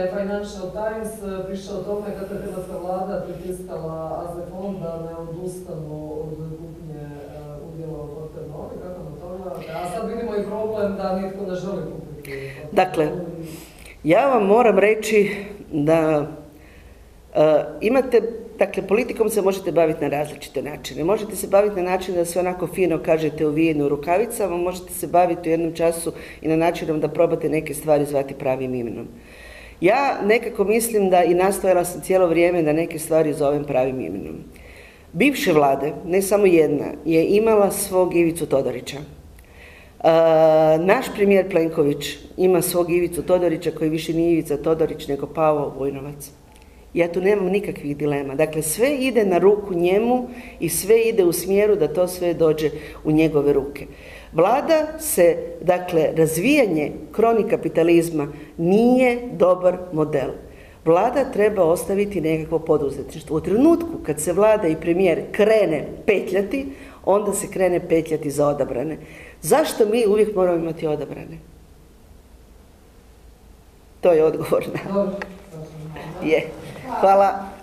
Financial Times e, piše o tome kako je hrvatska vlada pritiskala AZ fond da ne odustanu od kupnje e, udjela u Forte Novi, kako na to gledate? A sad vidimo i problem da nitko ne želi kupiti. Dakle. Ja vam moram reći da e, imate, dakle politikom se možete baviti na različite načine. Možete se baviti na način da sve onako fino kažete uvijenu u rukavicama, možete se baviti u jednom času i na načinom da probate neke stvari zvati pravim imenom. Ja nekako mislim da i nastojala sam cijelo vrijeme da neke stvari zovem pravim imenom. Bivše vlade, ne samo jedna, je imala svog Ivicu Todorića. Uh, naš premijer Plenković ima svog Ivicu Todorića koji više nije Ivica Todorić nego Pavo Vojnovac. Ja tu nemam nikakvih dilema. Dakle, sve ide na ruku njemu i sve ide u smjeru da to sve dođe u njegove ruke. Vlada se, dakle, razvijanje kroni kapitalizma nije dobar model. Vlada treba ostaviti nekakvo poduzetništvo. U trenutku kad se vlada i premijer krene petljati, onda se krene petljati za odabrane. Zašto mi uvijek moramo imati odabrane? To je odgovor na je. Fala.